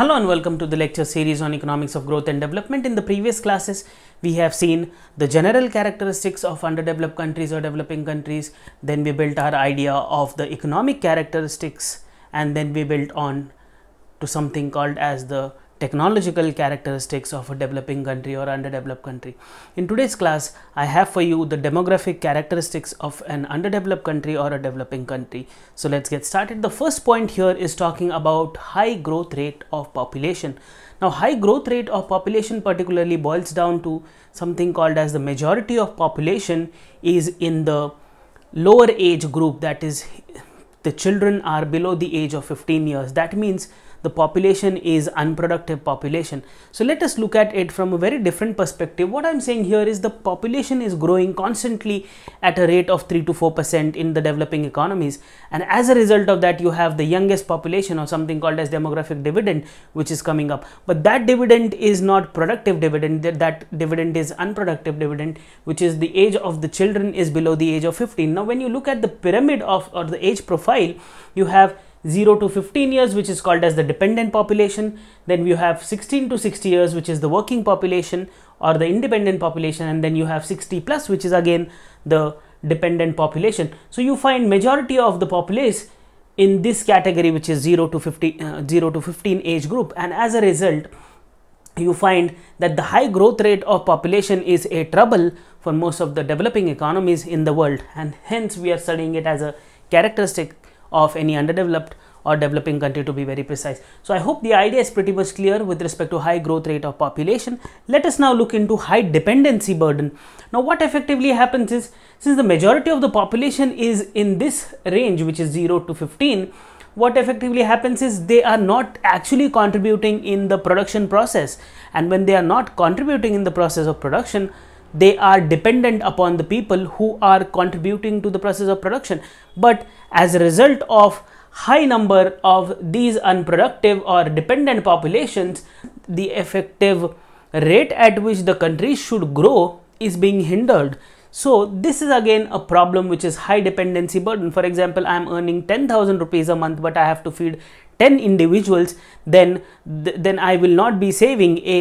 Hello and welcome to the lecture series on economics of growth and development. In the previous classes, we have seen the general characteristics of underdeveloped countries or developing countries. Then we built our idea of the economic characteristics and then we built on to something called as the technological characteristics of a developing country or underdeveloped country. In today's class, I have for you the demographic characteristics of an underdeveloped country or a developing country. So let's get started. The first point here is talking about high growth rate of population. Now, high growth rate of population particularly boils down to something called as the majority of population is in the lower age group that is the children are below the age of 15 years. That means the population is unproductive population. So let us look at it from a very different perspective. What i'm saying here is the population is growing constantly at a rate of 3 to 4 percent in the developing economies. And as a result of that you have the youngest population or something called as demographic dividend which is coming up. But that dividend is not productive dividend. That, that dividend is unproductive dividend which is the age of the children is below the age of 15 now when you look at the pyramid of or the age profile you have 0 to 15 years which is called as the dependent population. Then you have 16 to 60 years which is the working population or the independent population. And then you have 60 plus which is again the dependent population. So you find majority of the populace in this category which is 0 to 50 uh, 0 to 15 age group. And as a result you find that the high growth rate of population is a trouble for most of the developing economies in the world. And hence we are studying it as a characteristic of any underdeveloped or developing country to be very precise. So I hope the idea is pretty much clear with respect to high growth rate of population. Let us now look into high dependency burden. Now what effectively happens is since the majority of the population is in this range which is 0 to 15 what effectively happens is they are not actually contributing in the production process and when they are not contributing in the process of production they are dependent upon the people who are contributing to the process of production. But as a result of high number of these unproductive or dependent populations the effective rate at which the country should grow is being hindered. So this is again a problem which is high dependency burden. For example i am earning 10000 rupees a month but i have to feed 10 individuals then th then i will not be saving a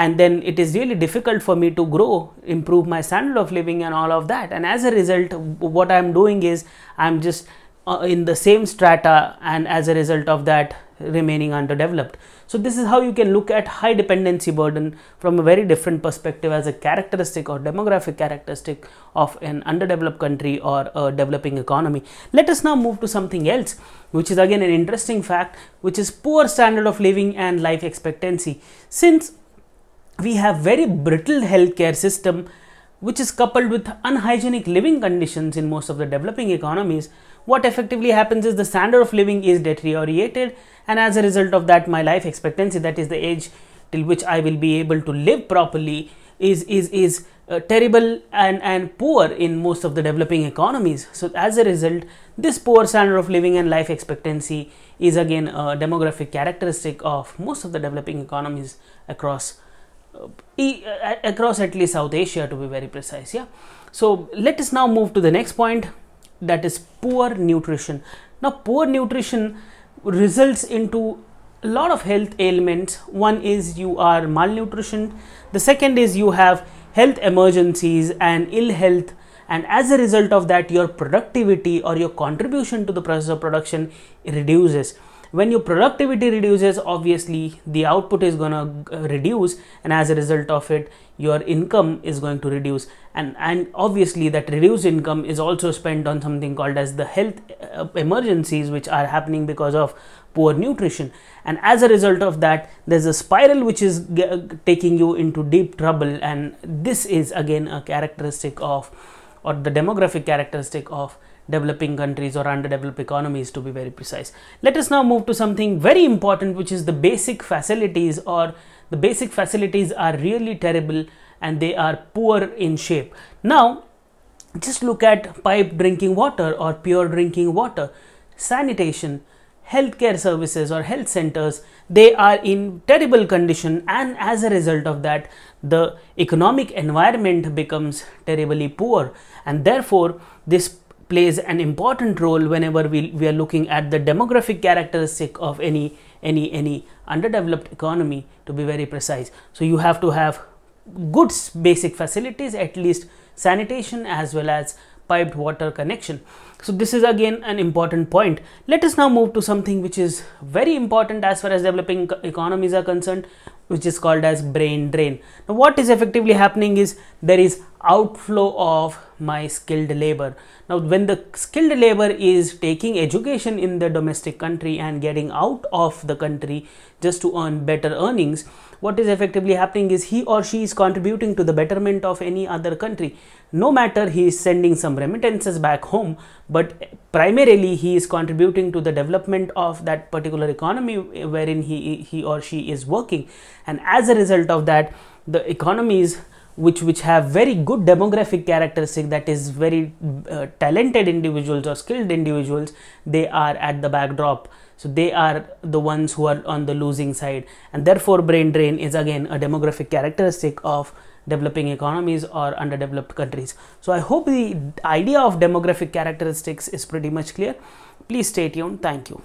and then it is really difficult for me to grow improve my standard of living and all of that. And as a result what i'm doing is i'm just uh, in the same strata and as a result of that remaining underdeveloped. So this is how you can look at high dependency burden from a very different perspective as a characteristic or demographic characteristic of an underdeveloped country or a developing economy. Let us now move to something else which is again an interesting fact which is poor standard of living and life expectancy. Since we have very brittle healthcare system which is coupled with unhygienic living conditions in most of the developing economies. What effectively happens is the standard of living is deteriorated and as a result of that my life expectancy that is the age till which i will be able to live properly is is is uh, terrible and and poor in most of the developing economies. So as a result this poor standard of living and life expectancy is again a demographic characteristic of most of the developing economies across Uh, across at least South Asia to be very precise. Yeah. So let us now move to the next point that is poor nutrition. Now, poor nutrition results into a lot of health ailments. One is you are malnutrition. The second is you have health emergencies and ill health and as a result of that your productivity or your contribution to the process of production reduces when your productivity reduces obviously the output is going to uh, reduce and as a result of it your income is going to reduce. And and obviously that reduced income is also spent on something called as the health uh, emergencies which are happening because of poor nutrition. And as a result of that there's a spiral which is taking you into deep trouble and this is again a characteristic of or the demographic characteristic of developing countries or underdeveloped economies to be very precise. Let us now move to something very important which is the basic facilities or the basic facilities are really terrible and they are poor in shape. Now just look at pipe drinking water or pure drinking water, sanitation, healthcare services or health centers they are in terrible condition and as a result of that the economic environment becomes terribly poor and therefore this plays an important role whenever we, we are looking at the demographic characteristic of any any any underdeveloped economy to be very precise. So you have to have good basic facilities at least sanitation as well as piped water connection. So this is again an important point. Let us now move to something which is very important as far as developing economies are concerned which is called as brain drain. Now what is effectively happening is there is outflow of my skilled labor. Now when the skilled labor is taking education in the domestic country and getting out of the country just to earn better earnings what is effectively happening is he or she is contributing to the betterment of any other country. No matter he is sending some remittances back home but primarily he is contributing to the development of that particular economy wherein he he or she is working. And as a result of that the economies which which have very good demographic characteristic that is very uh, talented individuals or skilled individuals they are at the backdrop. So they are the ones who are on the losing side. And therefore brain drain is again a demographic characteristic of developing economies or underdeveloped countries. So i hope the idea of demographic characteristics is pretty much clear. Please stay tuned. Thank you